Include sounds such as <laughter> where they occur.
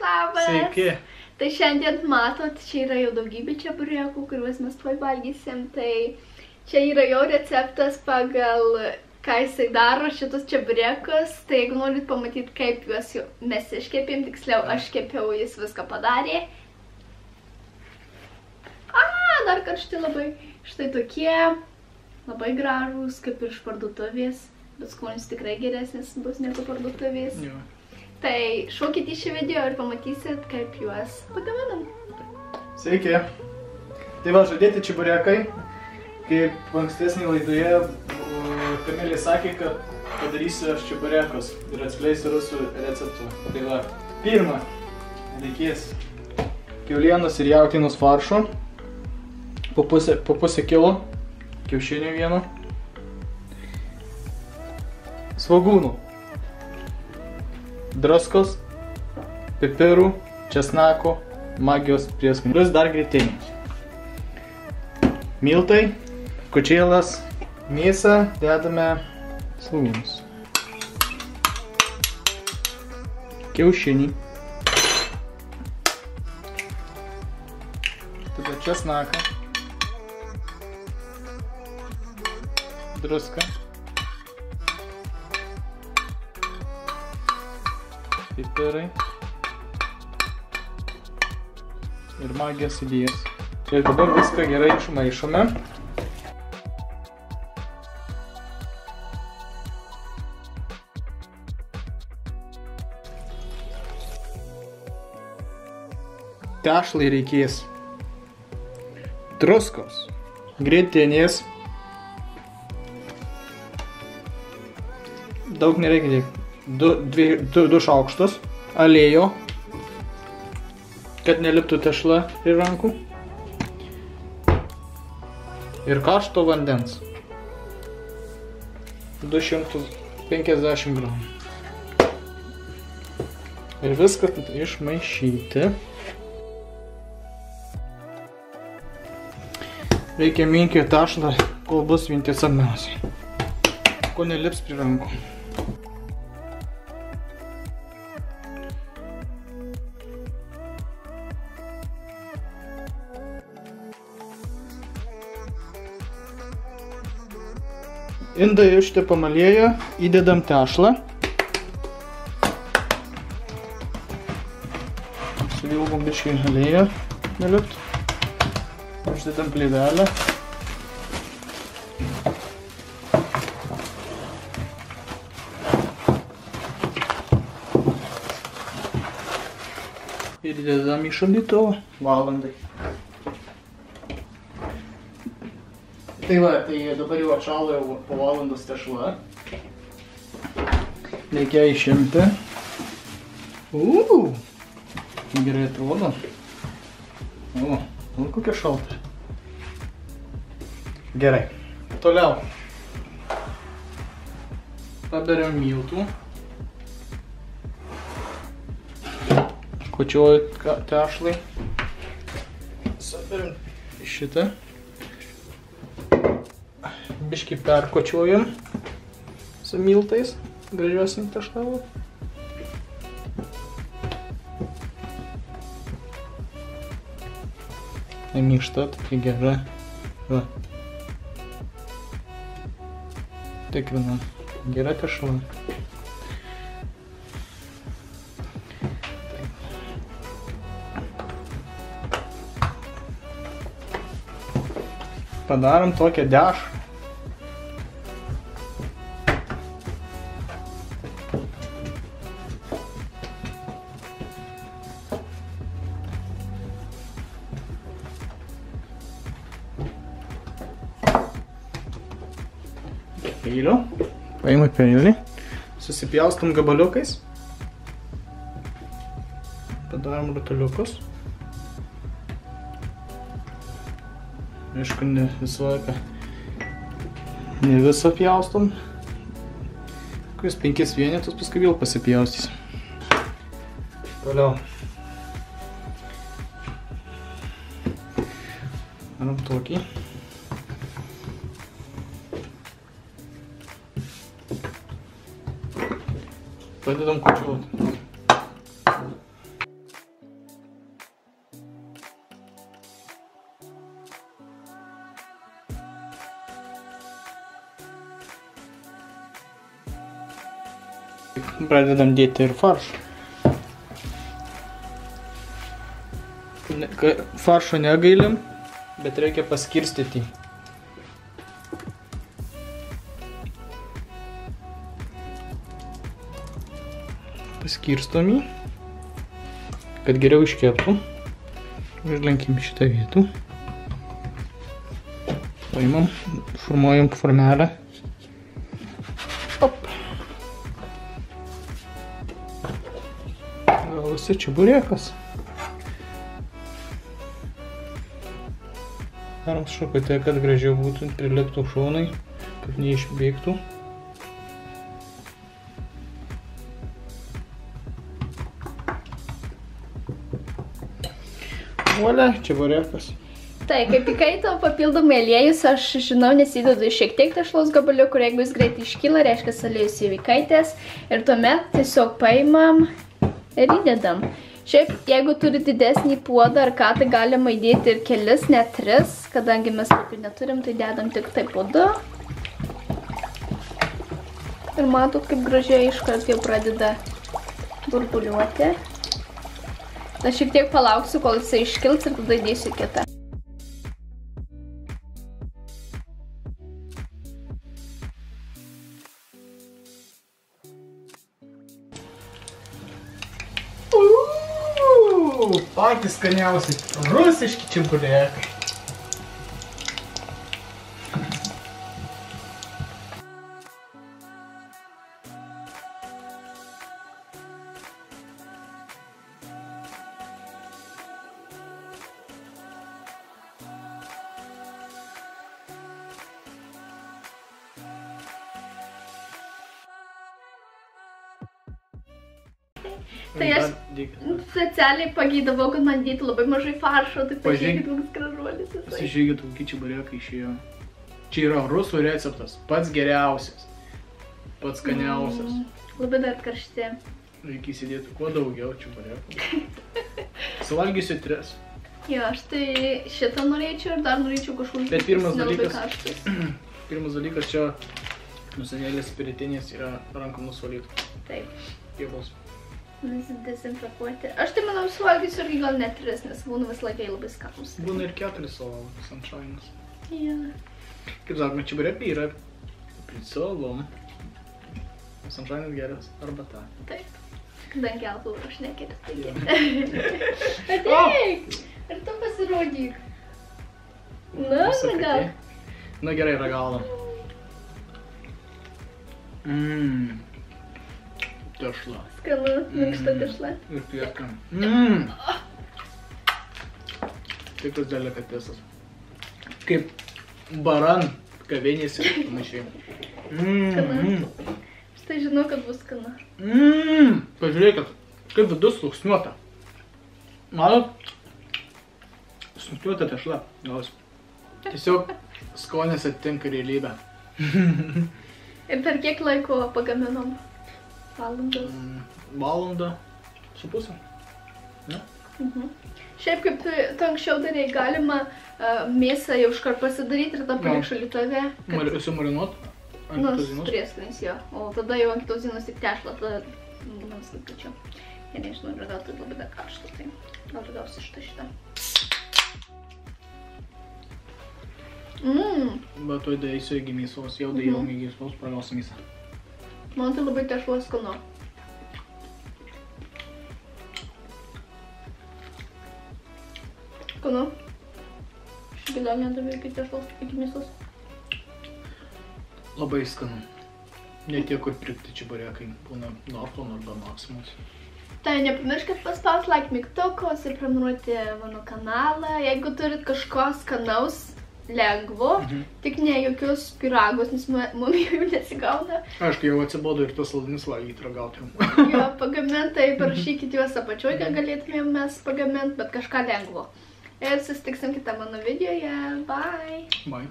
labas. Sveiki. Tai šiandien matot, čia yra jau daugybė čeburekų, kuriuos mes tuoj valgysim. Tai čia yra jau receptas pagal ką jisai daro šitus čeburekus. Tai jeigu norit pamatyti, kaip juos jau mes iškepėm, tiksliau aš kepiau, jis viską padarė. A, dar karšti labai. Štai tokie, labai gražūs, kaip ir iš parduotuvės. Bet skonis tikrai geresnis bus negu parduotuvės. Jo. Tai šaukit į šį video ir pamatysit, kaip juos pagaminam. Sveiki. Tai va, žadėti čiburekai. Kaip ankstesnį laidoje o, Kamilė sakė, kad padarysiu aš čiburekus ir atskleisiu rusų receptų. Tai va, pirma, reikės kiaulienos ir jautienos faršo. Po pusę, po pusę kilo kiaušinio vieno. Svagūnų. Druskos, pipirų, česnako, magijos prieskonių. Plius dar grėtinės. Miltai, kučėlas, mėsą dedame svagūnus. Kiaušinį. Tada česnaką. Druską. Pipirai ir magijos įdėjęs. Ir dabar viską gerai išmaišome. Tešlai reikės druskos, grėtinės, daug nereikia tiek du, dvi, du, du šaukštus alėjo, kad neliptų tešla prie rankų. Ir karšto vandens. 250 gramų. Ir viską išmaišyti. Reikia minkyti tešlą, kol bus vientisa masė. Ko nelips prie rankų. Indą ištepam aliejų, įdedam tešlą. Suvilgom biškai aliejų, nelipt. Uždedam plyvelę. Ir įdedam į šaldytuvą valandai. Tai va, tai dabar jau atšalo jau po valandos tešla. Reikia išimti. Uuu, gerai atrodo. O, nu kokia šalta. Gerai. Toliau. Paberiam miltų. Kočioju tešlai. Saberiam šitą biškai perkočiuojam su miltais, gražiuosim tešlavą. Minkšta, tokia gera. Va. Tikrinam. Gera tešla. Padarom tokią dešrą. Peilio. Paimai peilį. Susipjaustam gabaliukais. Padarom rutuliukus. Aišku, ne visą laiką. Ne visą pjaustom. Kokius penkis vienetus paskui vėl pasipjaustysim. Toliau. Darom tokį. Pradedam kočiuoti. Pradedam dėti ir faršą. faršo negailim, bet reikia paskirstyti Paskirstom jį, kad geriau iškeptų. Užlenkim šitą vietą. Paimam, formuojam formelę. Op. Gavosi čiaburėkas. Darom šakutę, kad gražiau būtų priliptų šonai, kad neišbėgtų. Volia, čiaburėkas. Tai, kaip įkaito papildomai aliejus, aš žinau, nes įdedu šiek tiek tešlos gabaliukų jeigu jis greitai iškyla, reiškia aliejus jau įkaitęs. Ir tuomet tiesiog paimam ir įdedam. Šiaip, jeigu turi didesnį puodą ar ką, tai galima įdėti ir kelis, net tris, kadangi mes tokių neturim, tai dedam tik tai po du. Ir matot, kaip gražiai iškart jau pradeda burbuliuoti. Aš šiek tiek palauksiu, kol jisai iškils ir tada įdėsiu kitą. Uuu, patys skaniausi rusiški čiaburėkai. Tai aš specialiai pageidavau, kad man dėtų labai mažai faršo, tai Pažiūrėk. pažiūrėkit, koks gražuolis jisai. Pasižiūrėkit, kokie čiaburėkai išėjo. Čia yra rusų receptas, pats geriausias, pats skaniausias. Mm, Labai dar karšti. Reikia įsidėti kuo daugiau čiaburėkų. <laughs> Suvalgysiu tris. Jo, aš tai šitą norėčiau ir dar norėčiau kažkur Bet pirmas dalykas-. <clears throat> Pirmas dalykas čia nusenėlės spiritinės yra rankom nusolyti. Taip, Jėgos. Dezinfekuoti. Aš tai manau, suvalgysiu irgi gal net tris, nes būna vis laikai labai skanus. Būna ir keturis savo sunshines. Jo. Kaip sakoma, čiaburėkai yra prisolom. Sunshine'as geras arbata. Taip. Kadangi alkoholio aš nekeriu, Jo. taigi. <laughs> Ateik! Ir tu pasirodyk. Na, Pasakai. gal. Na gerai, ragaunam. Mmm. Tešla. Skanu, minkšta Mm. dešla. Ir pieka. Mmm. Tikras delikatesas. Kaip baran kavinėse ir panašiai. Mmm. Štai žinau, kad bus skanu. Mmm. Pažiūrėkit, kaip vidus sluksniuota. Matot? Sluksniuota tešla. Gausi. Tiesiog skonis atitinka realybę. Ir per kiek laiko pagaminom? Valandas. Mm, Valandą su pusę. Mhm. Šiaip kaip tu, tu anksčiau darėjai, galima uh, mėsą jau iškart pasidaryti ir tą palik šalitove. Mar, sumarinuot. Nu, prieskoniais jo. O tada jau ant kitos dienos tik tešlą, tada būna viskas plačiau. Ir nežinau, ir gal tai labai dar karšta, tai gal gausi šitą šitą. Mmm, Bet tu daeisiu į mėsos, jau daėjau Mhm. į mėsos, pragausiu mėsą. Man tai labai tešla skanu. Skanu. Gal nedaviau iki tešlos, iki mėsos. Labai skanu. Ne tie, kur pirkti čiaburėkai, būna Norton arba Maximus. Tai nepamirškit paspausti like mygtuką, užsiprenumeruoti mano kanalą. Jeigu turit kažko skanaus, lengvo, Mhm. tik ne jokius piragus, nes mum jų nesigauna. Aišku, jau atsibodo ir tas saldinis valgyti ragauti. <laughs> Jo pagamintai, parašykit juos apačioje, ką galėtumėm mes pagaminti, bet kažką lengvo. Ir susitiksim kitą mano videoje. Bye! Bye.